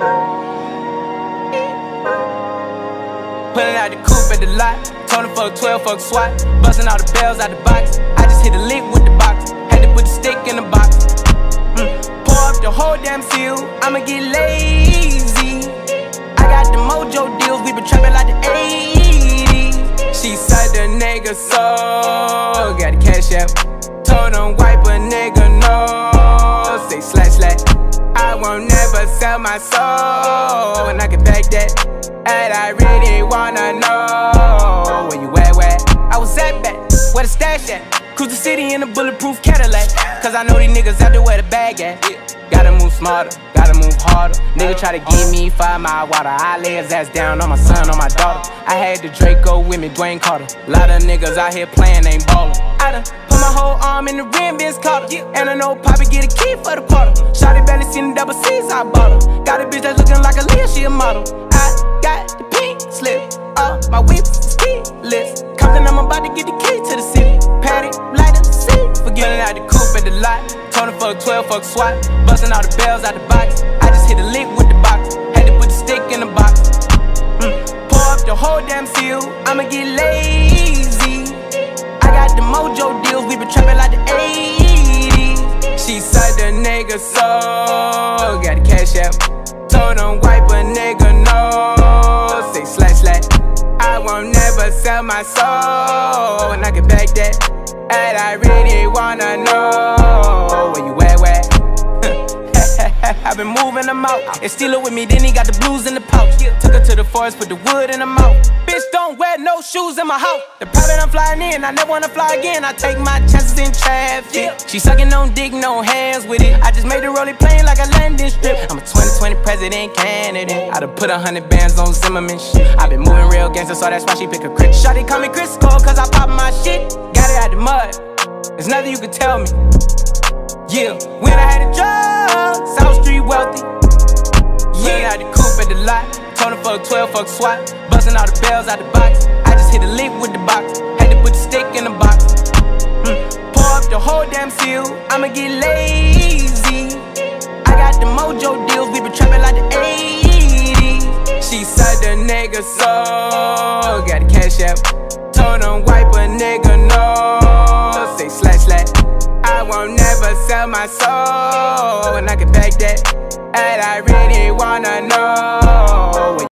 Pulling out the coupe at the lot. Told him fuck 12, fuck SWAT. bustin' all the bells out the box. I just hit a link with the box. Had to put the stick in the box. Mm. Pour up the whole damn seal. I'ma get lazy. I got the mojo deals. We been trapping like the 80s. She said the nigga so. Got the cash out. Sell my soul. And I can back that. And I really wanna know where you at, where I was at back, where the stash at. Cruise the city in a bulletproof Cadillac. Cause I know these niggas out there where the bag at. Gotta move smarter, gotta move harder. Nigga try to give me five mile water. I lay his ass down on my son, on my daughter. I had the Draco with me, Dwayne Carter. Lot of niggas out here playing, ain't ballin'. I done put my whole arm in the rim, Vince Carter. And I know Poppy get a key for the quarter. Shotty barely seen the double C's, I bought her. Got a bitch that's looking like a Leah, she a model. I got the pink slip, uh, my whip, is keyless. Compton, I'm about to get the key to the city. Seat. Out the coupe at the lot. Told him fuck 12, fuck SWAT. Busting all the bells out the box. I just hit a lick with the box. Had to put the stick in the box. Mm. Pour up the whole damn seal. I'ma get lazy. I got the mojo deals. We been trapping like the 80s. She said the nigga so. Got the cash out. Told him wipe a nigga won't never sell my soul. And I can back that. And I really wanna know Been out. And steal it with me, then he got the blues in the pouch. Took her to the forest, put the wood in her mouth. Bitch, don't wear no shoes in my house. The private I'm flying in, I never wanna fly again. I take my chances in traffic. She sucking on dick, no hands with it. I just made the rolling plane like a landing strip. I'm a 2020 president candidate. I done put a hundred bands on Zimmerman shit. i been moving real gangster, so that's why she pick a crit. Shawty call me Crisco, cause I pop my shit. Got it out the mud. There's nothing you can tell me. Yeah, when I had a job, lot. Told him fuck 12, fuck SWAT. Busting all the bells out the box. I just hit a lick with the box. Had to put the stick in the box. Mm. Pour up the whole damn seal. I'ma get lazy. I got the mojo deals. We been trapping like the 80s. She said the nigga so. Got the cash out. Told him wipe a nigga no. Say slash slash. I won't never sell my soul, and I can back that. And I really wanna know.